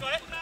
Go ahead. Eh?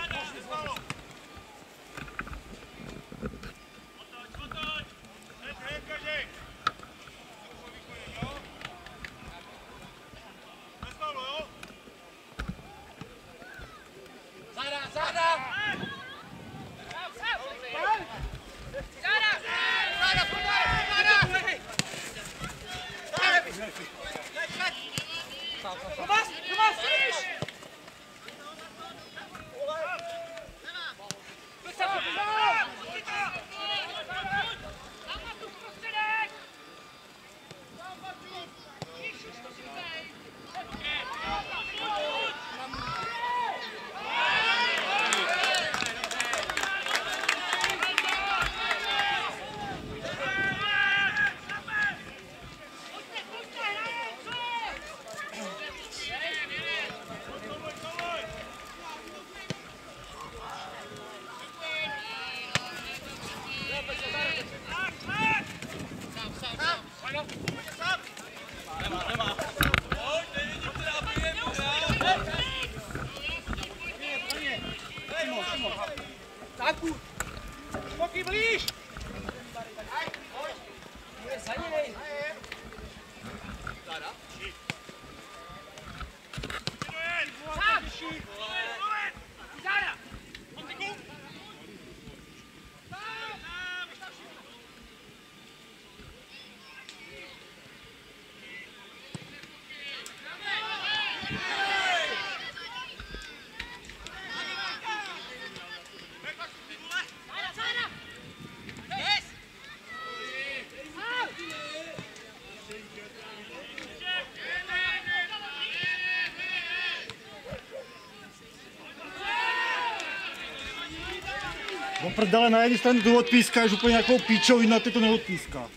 Prdele, na jedné straně tu odpískáš úplně nějakou píčovinu, na ty to neodpíská.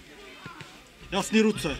Jasný ruce.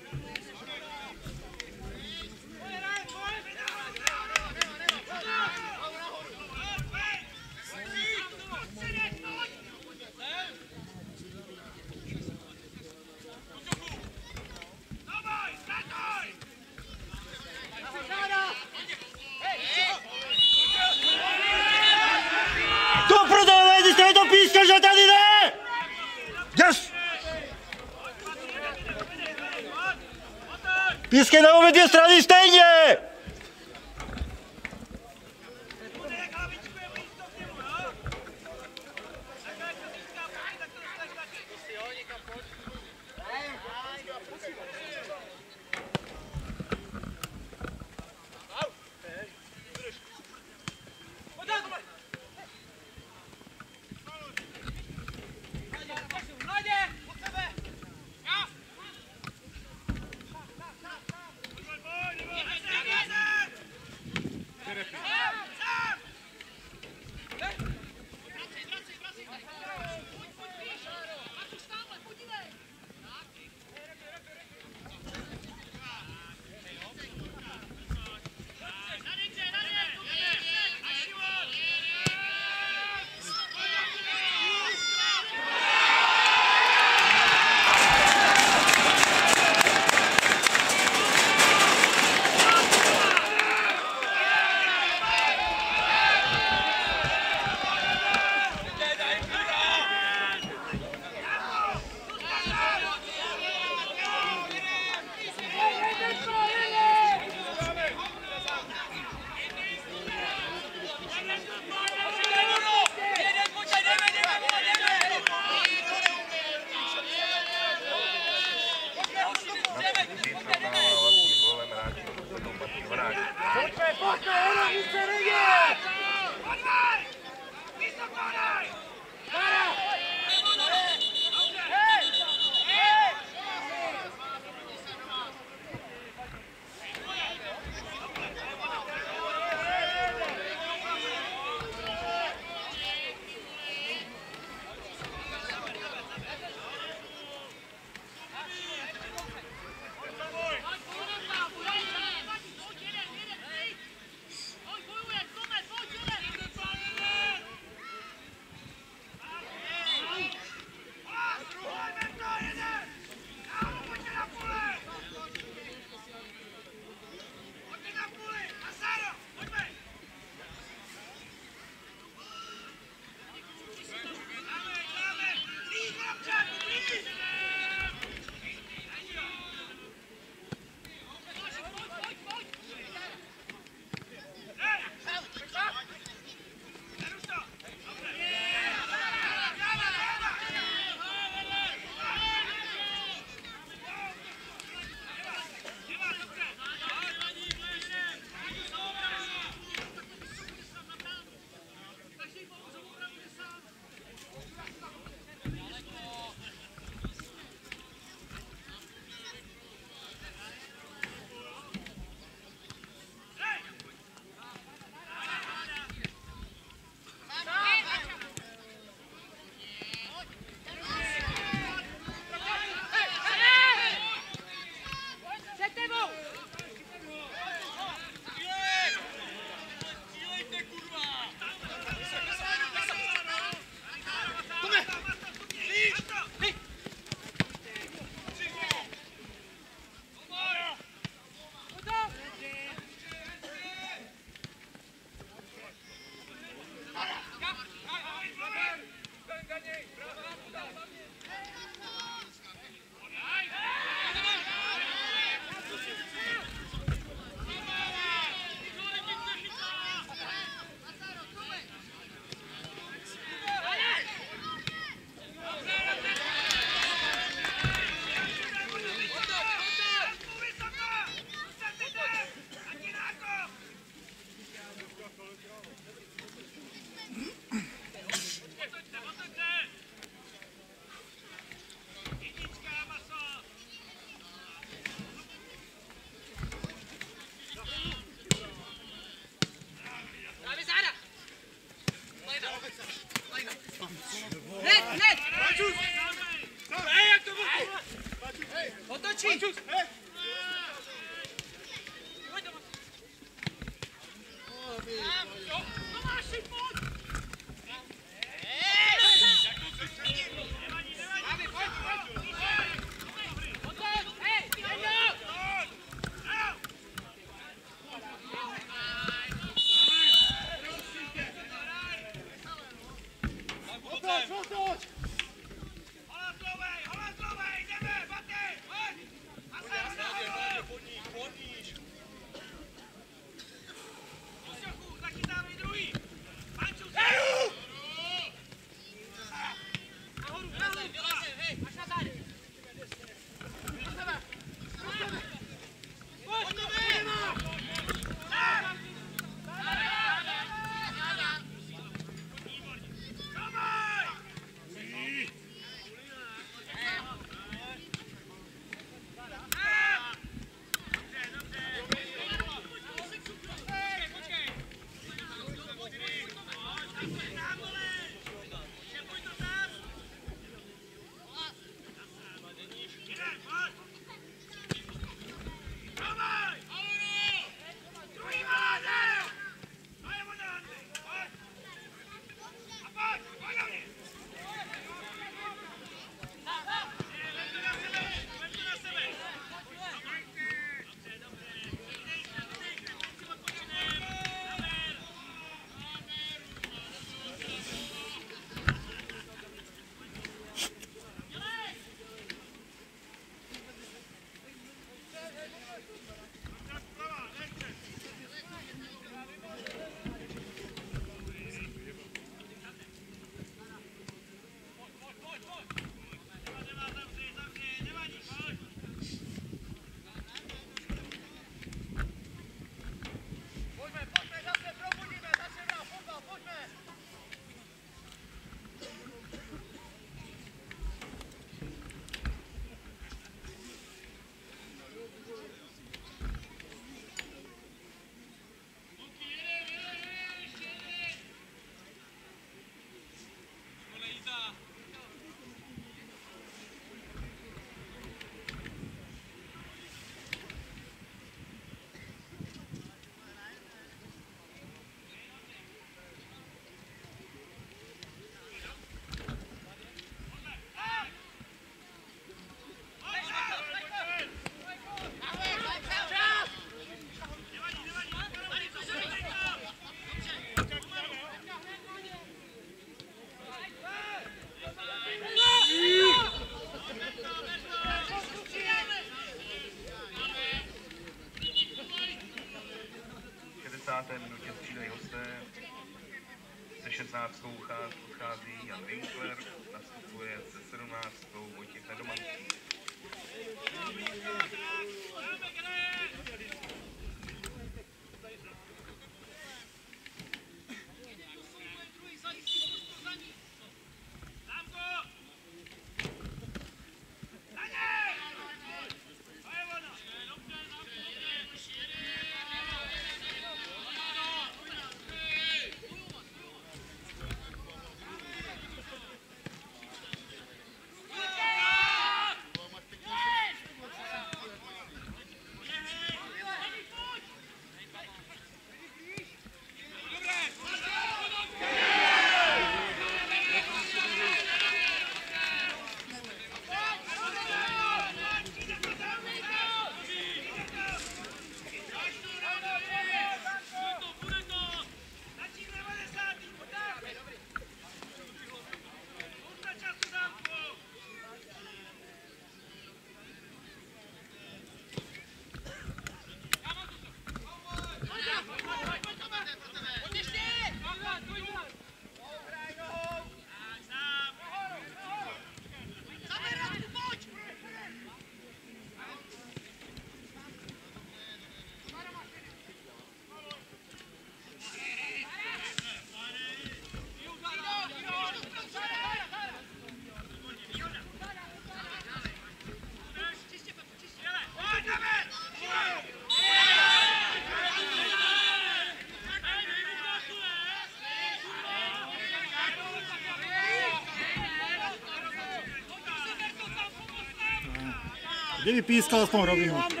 ये भी पीस का हो भी हूँ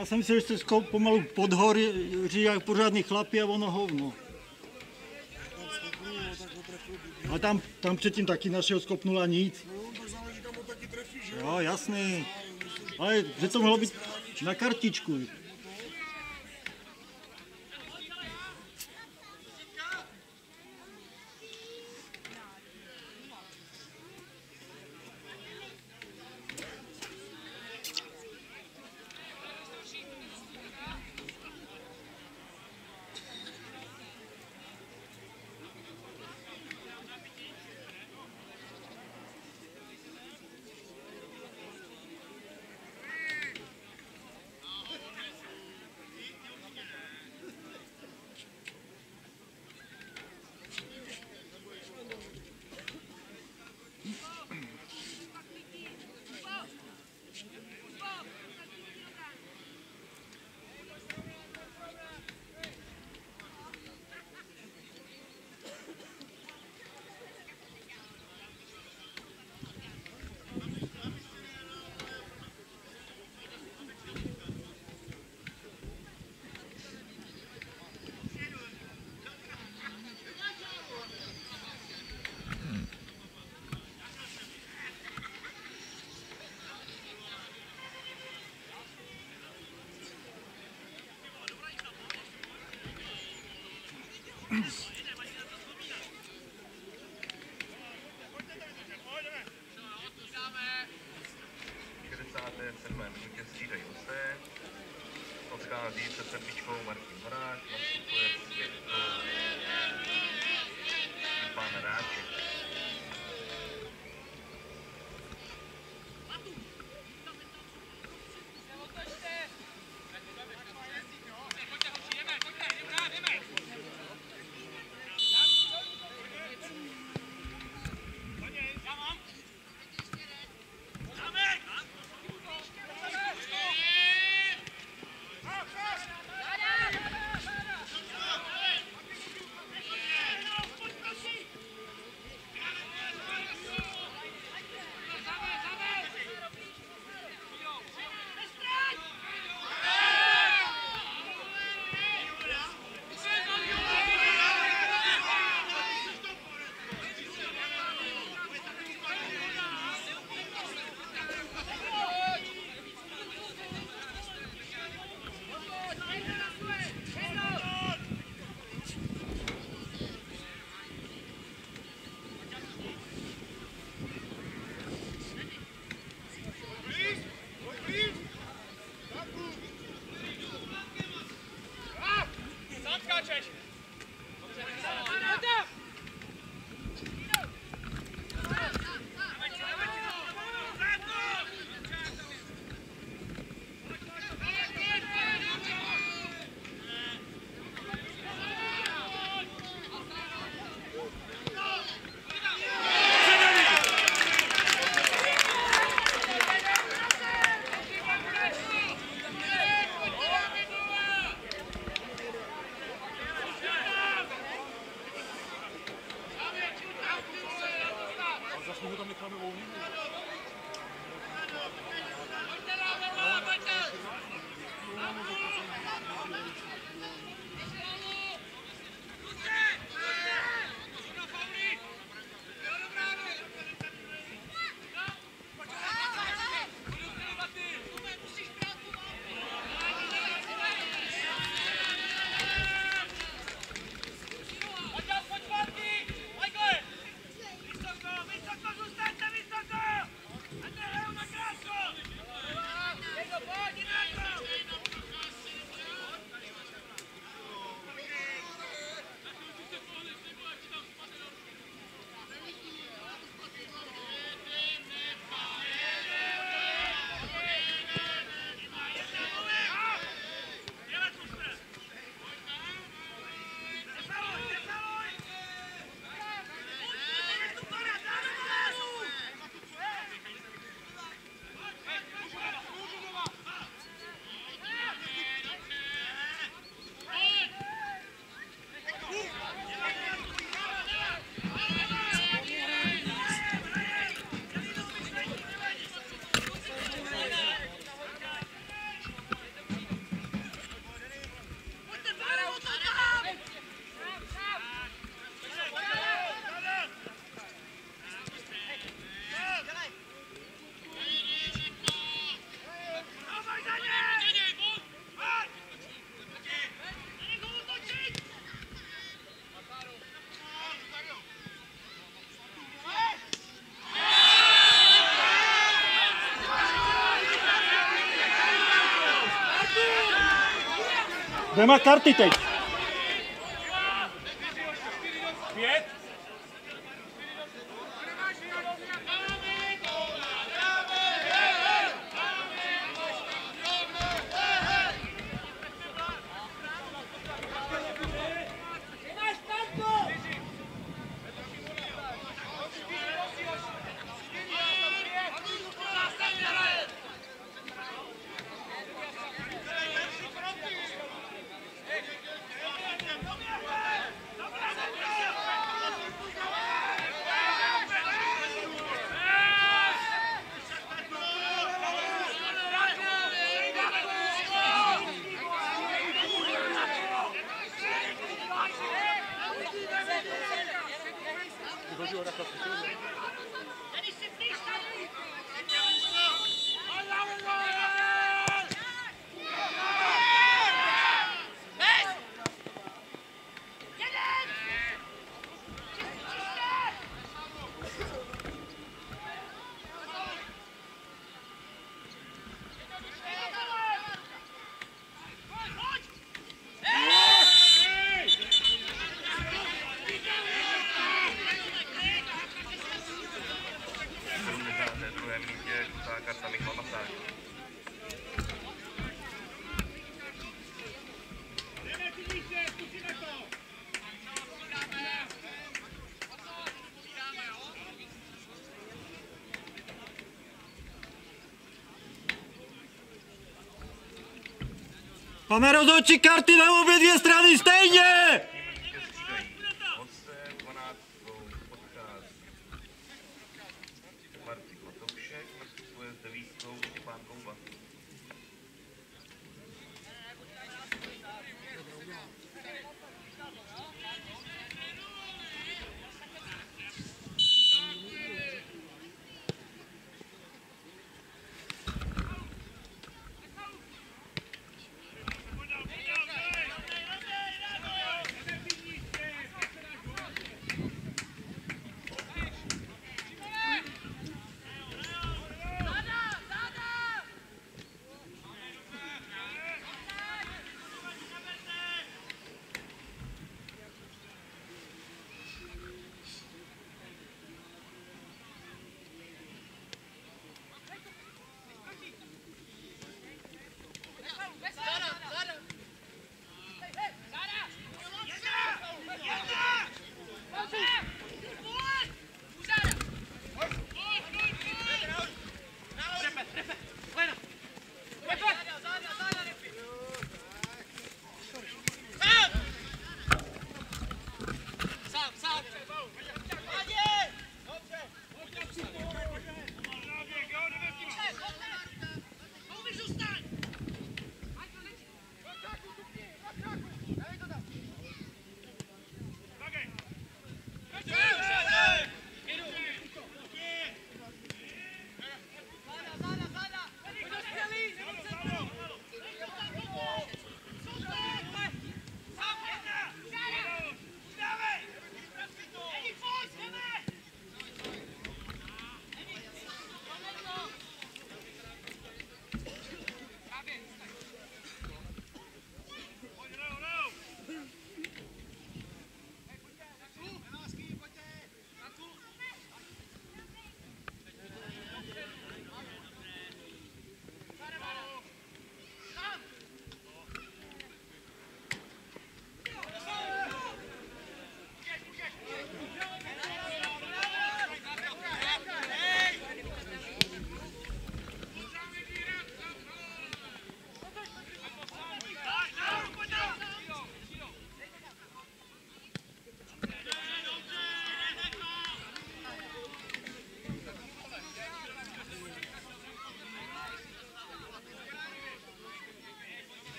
Já jsem si, že jste pomalu pod hory, jak pořádný chlapi a ono hovno. A tam, tam předtím taky našeho skopnula nic. Jo, jasný. Ale že to mohlo být na kartičku. minutě střídají hosté. Odchází před sedmičkou Martin Horák, nastupuje zpět pan Ráček. Kde má Máme rozhodčí karty na obě dvě strany stejně!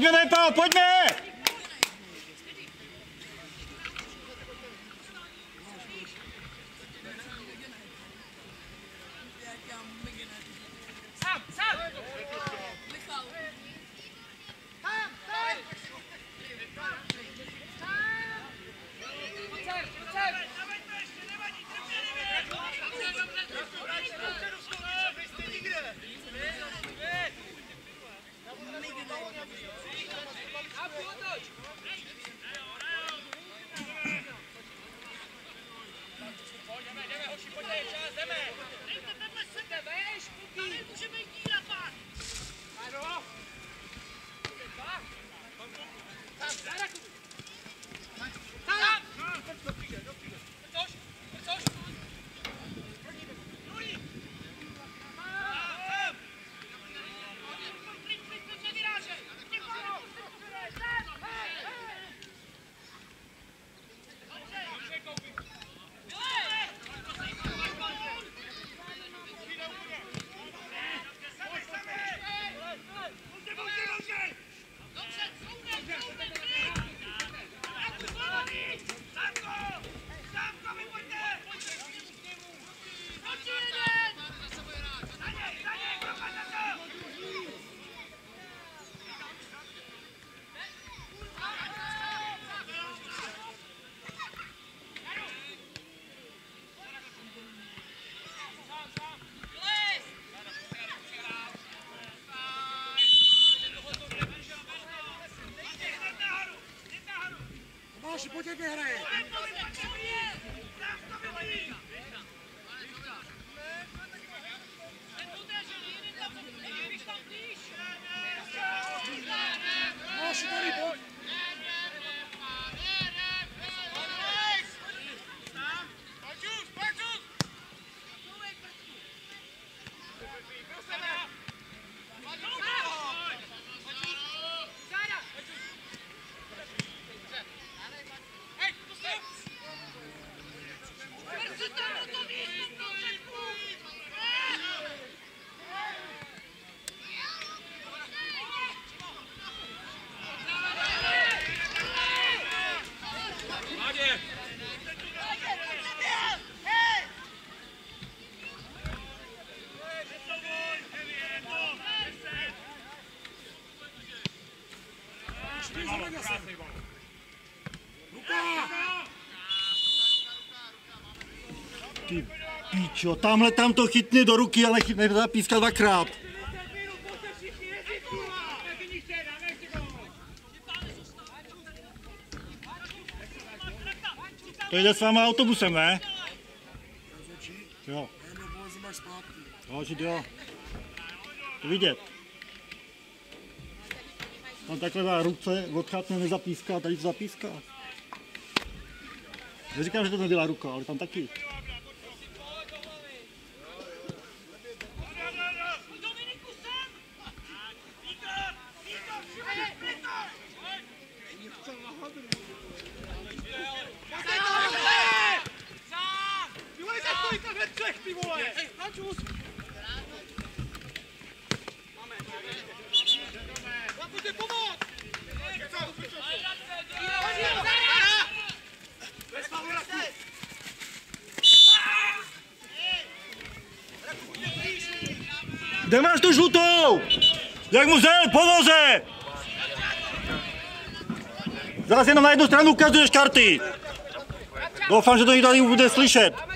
Pojďme, Nepo, pojďme! पूछे कह रहा है। Píčo, tamhle tam to chytne do ruky, ale chytne zapíska dvakrát. To jde s váma autobusem, ne? Jo, jo, že jo. To vidět. Tam takhle dá ruce, odchátne, nezapíská, tady zapíská. Neříkám, že to nedělá ruka, ale tam taky. Jak mu zel, povoze! Zase jenom na jednu stranu ukazuješ karty. Doufám, že to nikdo ani bude slyšet.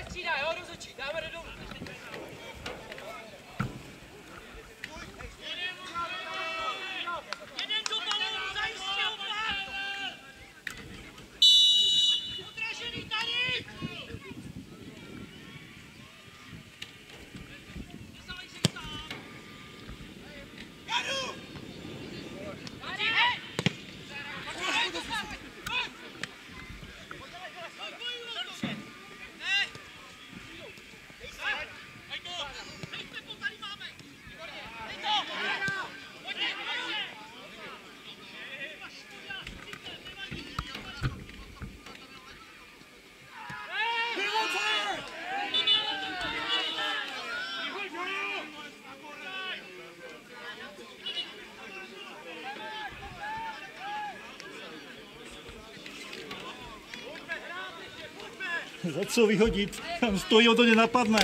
Co vyhodit? Tam stojí, on to nenapadne.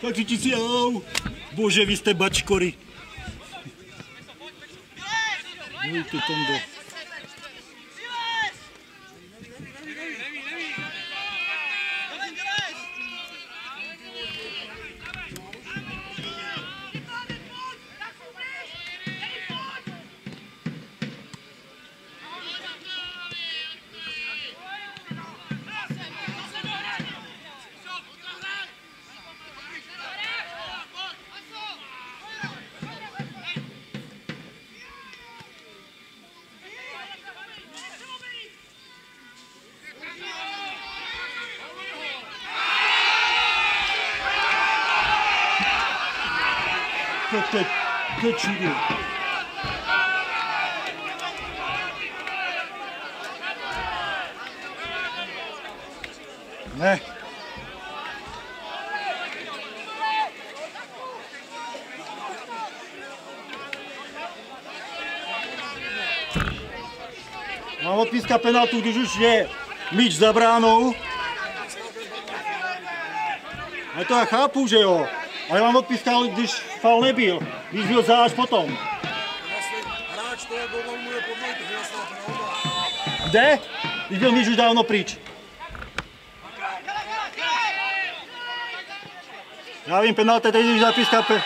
Tak si, au. Bože, vy jste bačkory. Můj ty tondo. To, to, to je čudo. Ne. Mám odpíska penaltu, když už je míč za bránou. A to já chápu, že jo. Ale mám odpískal, když fal nebyl. Když byl záž potom. Jestli hráč toho gólu mu je pravda. Kde? Když byl míč už dávno pryč. Já vím, penalta, teď když zapíská pe...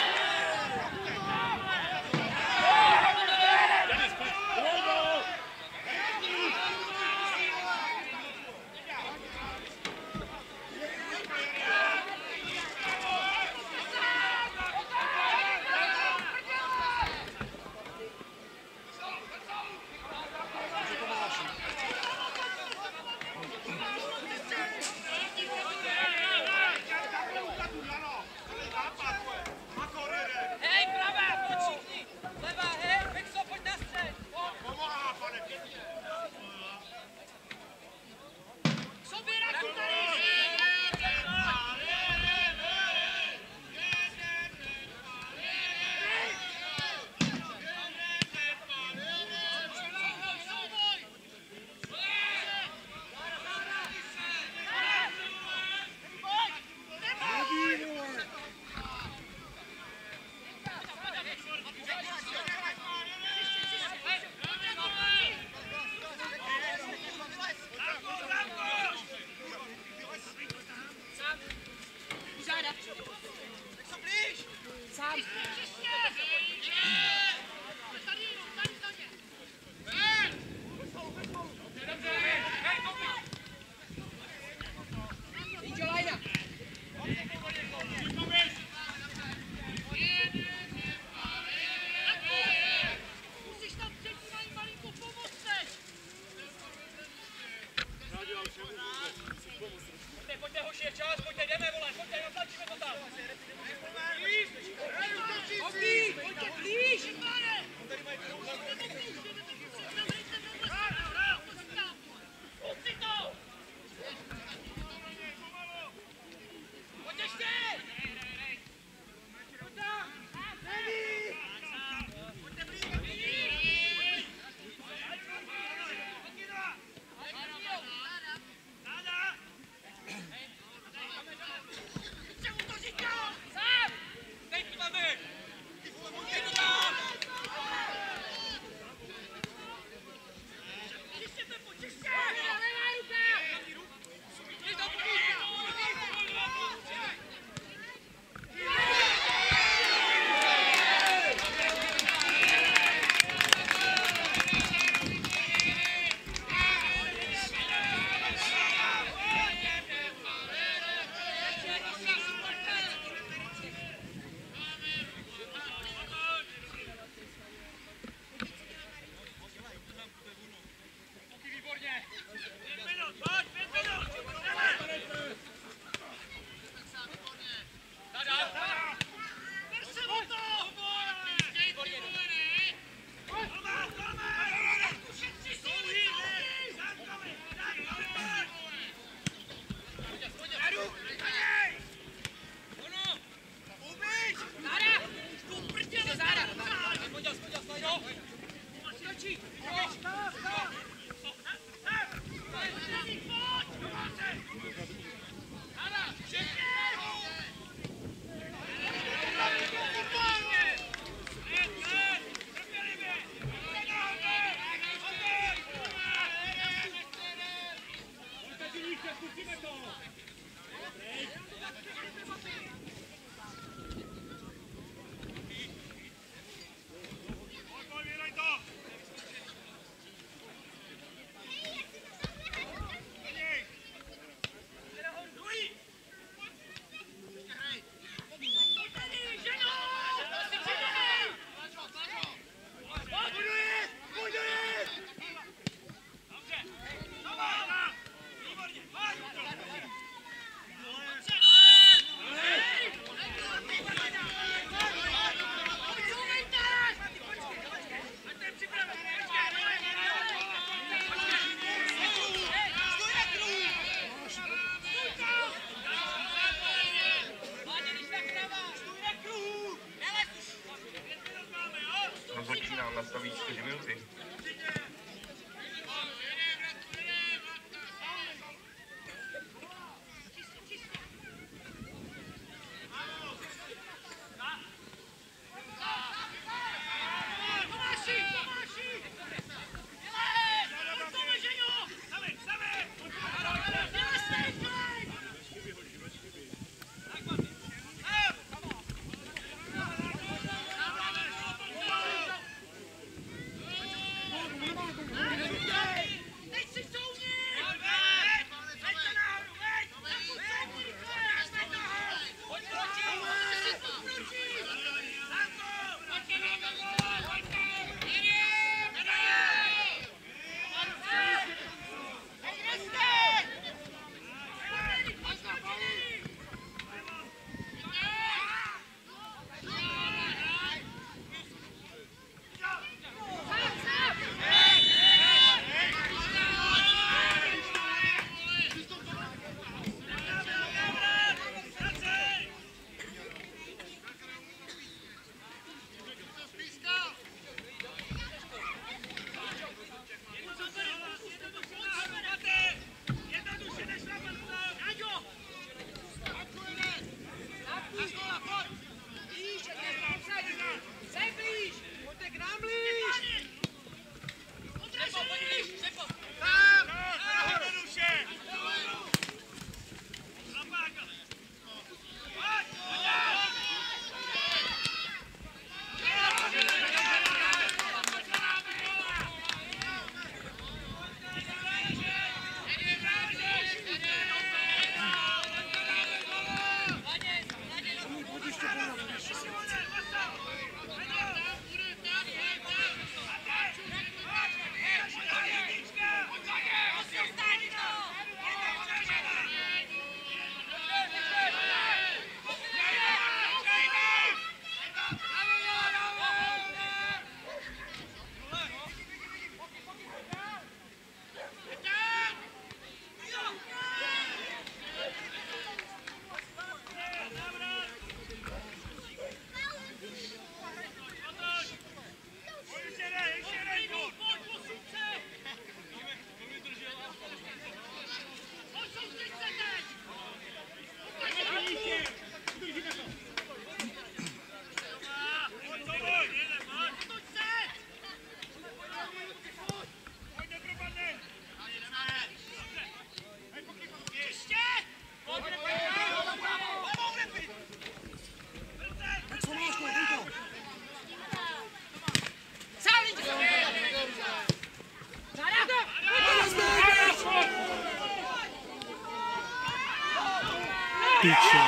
píči.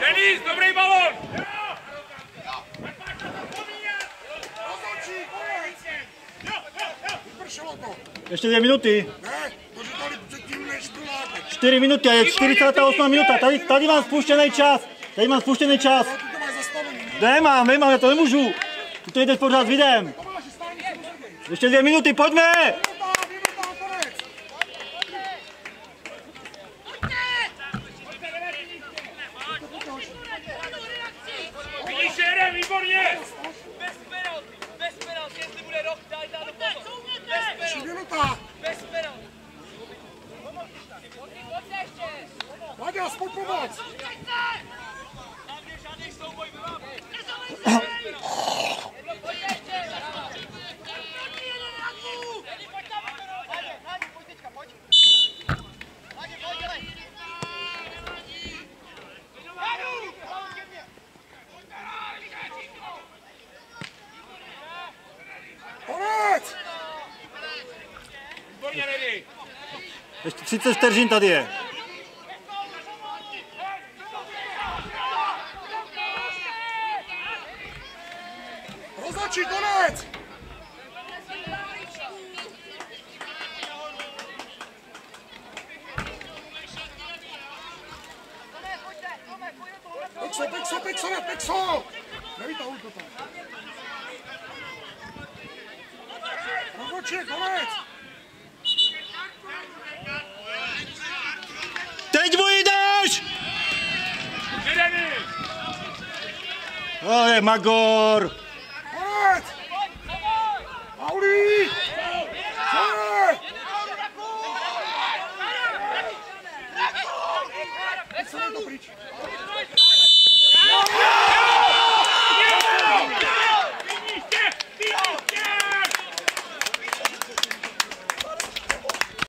Denis, dobrý balon! Ještě dvě minuty. Čtyři minuty a je 48 minuta. Tady, tady mám spuštěný čas. Tady mám spuštěný čas. Nemám, nemám, já to nemůžu to jdeš pořád s videem. Ještě dvě minuty, pojďme! Чи coś terżin to?